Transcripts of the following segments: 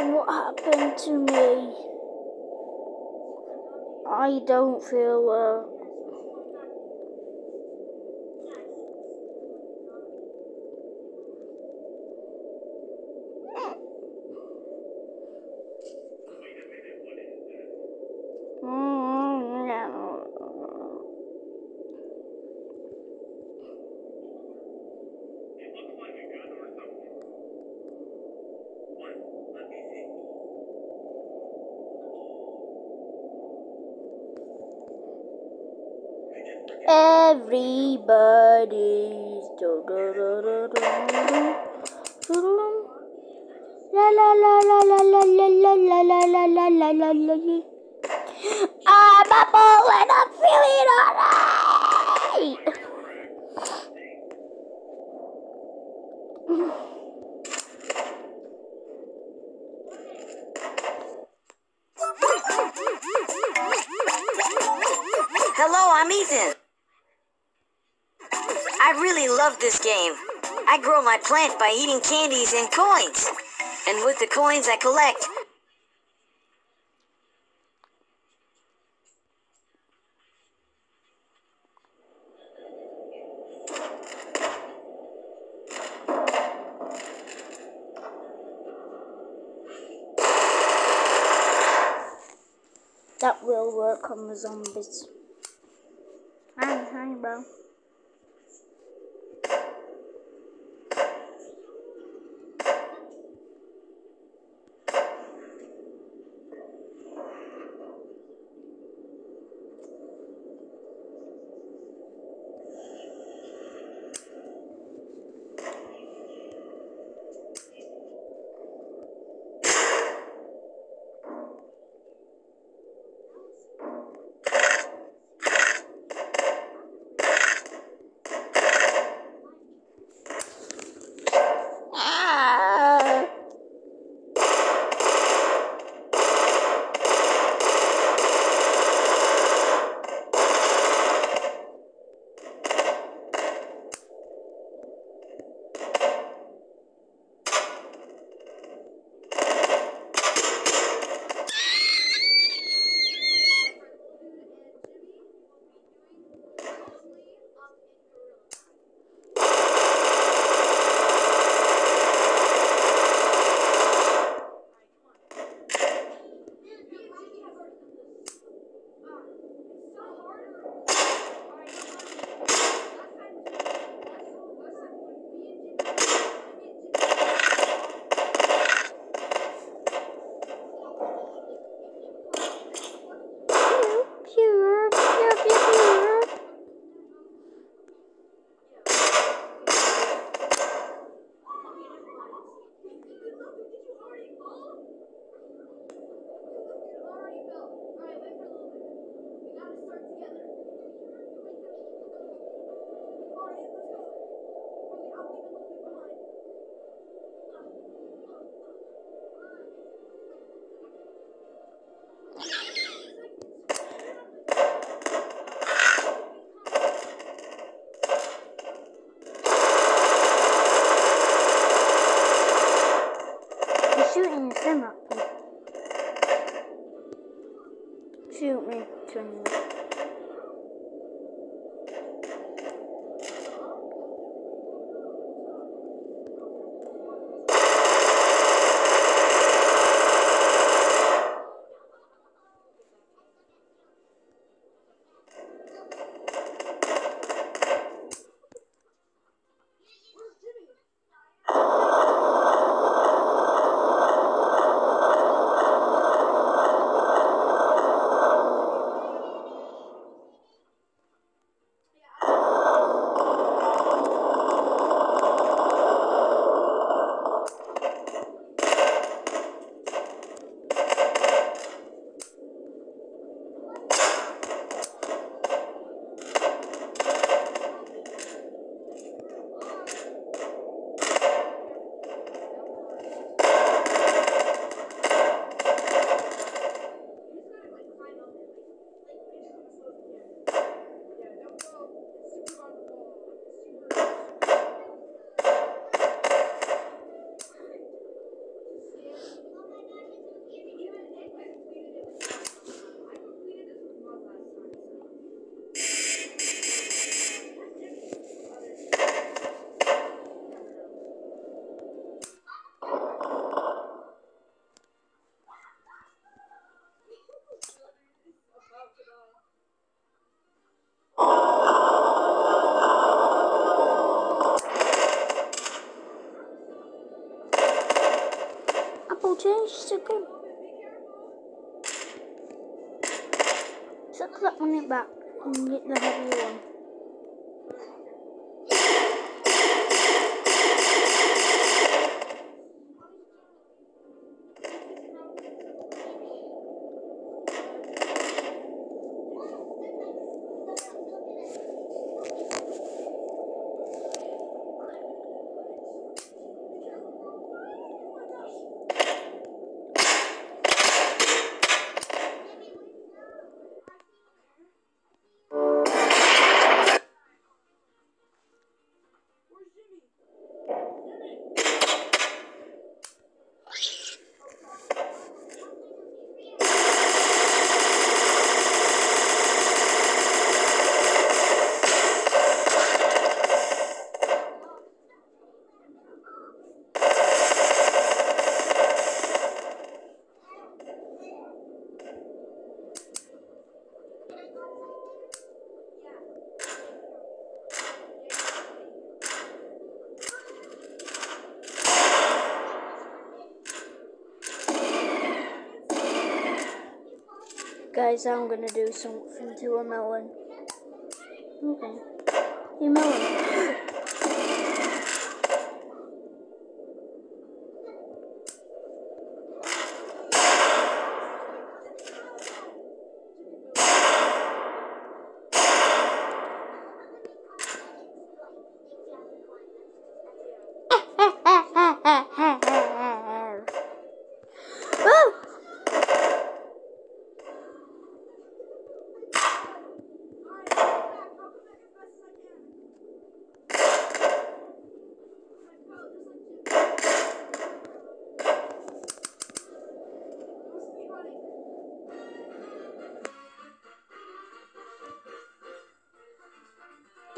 What happened to me? I don't feel well. Everybody's do do La la la la la la la la la la la la la la la la I'm a bull and I'm feeling alright. Hello, I'm Ethan. I really love this game. I grow my plant by eating candies and coins. And with the coins I collect, That will work on the zombies. Hi, hi, bro. Shoot me, Trinity. back and get the heavy one. Guys, I'm gonna do something to a melon. Okay. Hey, melon.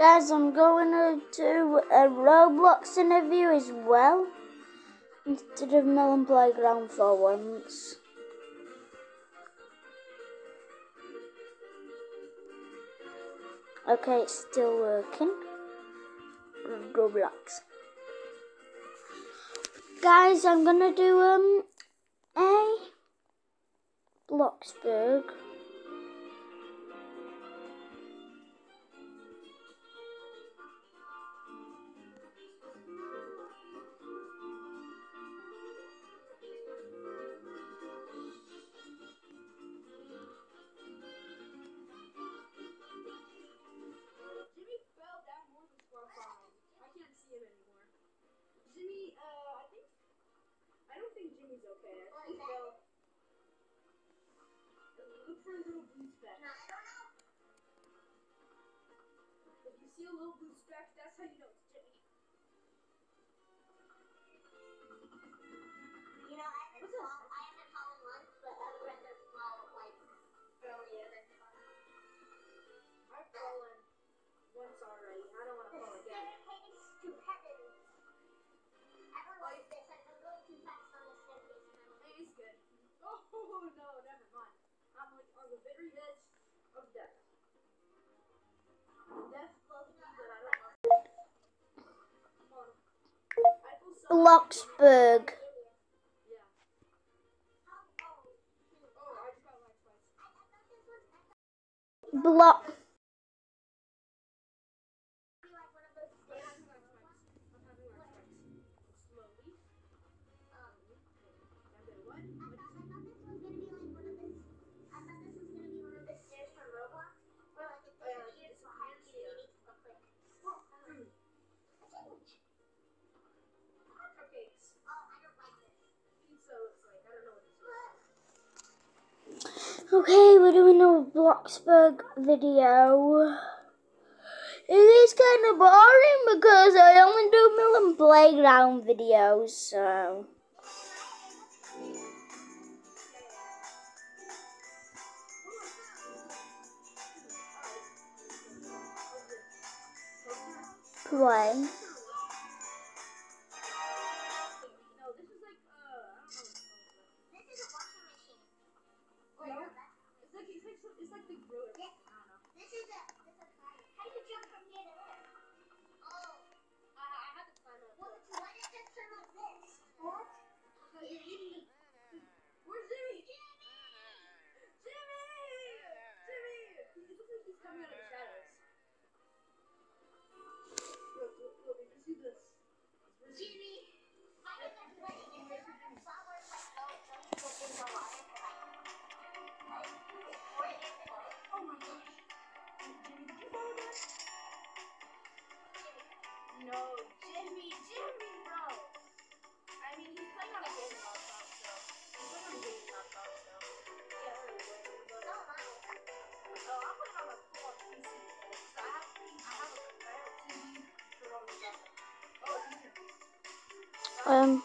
Guys, I'm going to do a Roblox interview as well. Instead of Melon Playground for once. Okay, it's still working. Roblox. Guys, I'm gonna do um a Bloxburg. for a little blue speck. If you see a little blue speck, that's how you know Bloxburg. Block. Okay, we're doing a Bloxburg video. It is kind of boring because I only do Melon Playground videos, so... Play. it's like the road. Um,